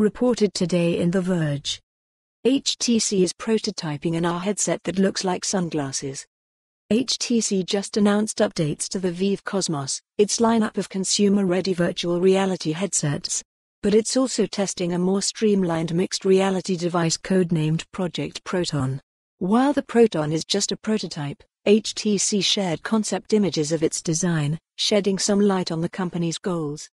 reported today in The Verge. HTC is prototyping an AR headset that looks like sunglasses. HTC just announced updates to the Vive Cosmos, its lineup of consumer-ready virtual reality headsets. But it's also testing a more streamlined mixed reality device codenamed Project Proton. While the Proton is just a prototype, HTC shared concept images of its design, shedding some light on the company's goals.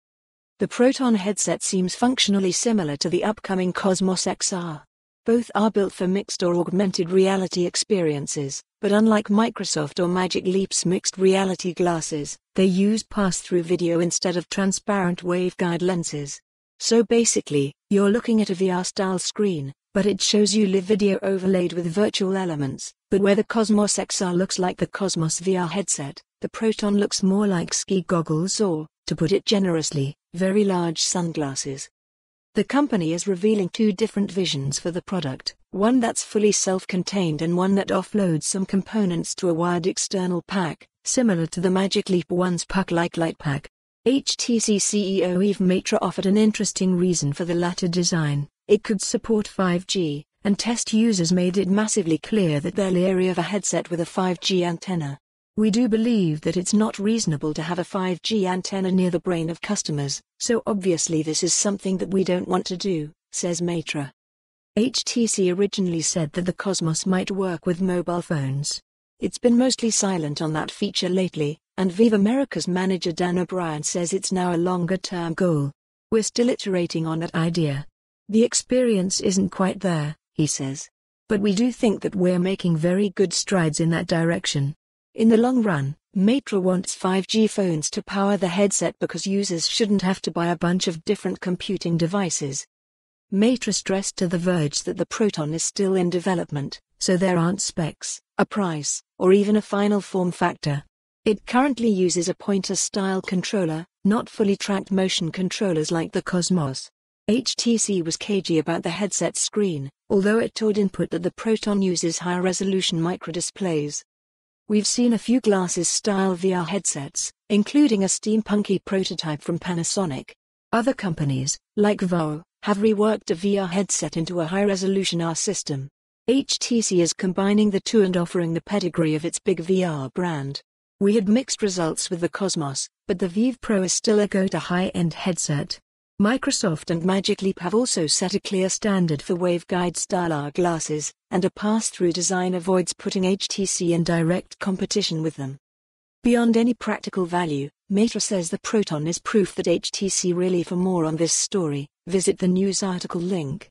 The Proton headset seems functionally similar to the upcoming Cosmos XR. Both are built for mixed or augmented reality experiences, but unlike Microsoft or Magic Leap's mixed reality glasses, they use pass-through video instead of transparent waveguide lenses. So basically, you're looking at a VR-style screen, but it shows you live video overlaid with virtual elements, but where the Cosmos XR looks like the Cosmos VR headset, the Proton looks more like ski goggles or, to put it generously, very large sunglasses. The company is revealing two different visions for the product, one that's fully self-contained and one that offloads some components to a wired external pack, similar to the Magic Leap One's puck-like Lightpack. HTC CEO Yves Maitre offered an interesting reason for the latter design. It could support 5G, and test users made it massively clear that they're leery of a headset with a 5G antenna. We do believe that it's not reasonable to have a 5G antenna near the brain of customers, so obviously this is something that we don't want to do, says Maitre. HTC originally said that the Cosmos might work with mobile phones. It's been mostly silent on that feature lately, and Vive America's manager Dan O'Brien says it's now a longer term goal. We're still iterating on that idea. The experience isn't quite there, he says. But we do think that we're making very good strides in that direction. In the long run, Maitre wants 5G phones to power the headset because users shouldn't have to buy a bunch of different computing devices. Maitre stressed to The Verge that the Proton is still in development, so there aren't specs, a price, or even a final form factor. It currently uses a pointer style controller, not fully tracked motion controllers like the Cosmos. HTC was cagey about the headset screen, although it told input that the Proton uses high resolution microdisplays. We've seen a few glasses style VR headsets, including a steampunky prototype from Panasonic. Other companies, like Varjo, have reworked a VR headset into a high resolution AR system. HTC is combining the two and offering the pedigree of its big VR brand. We had mixed results with the Cosmos, but the Vive Pro is still a go to high end headset. Microsoft and Magic Leap have also set a clear standard for waveguide style glasses, and a pass-through design avoids putting HTC in direct competition with them. Beyond any practical value, Maitre says the Proton is proof that HTC really for more on this story, visit the news article link.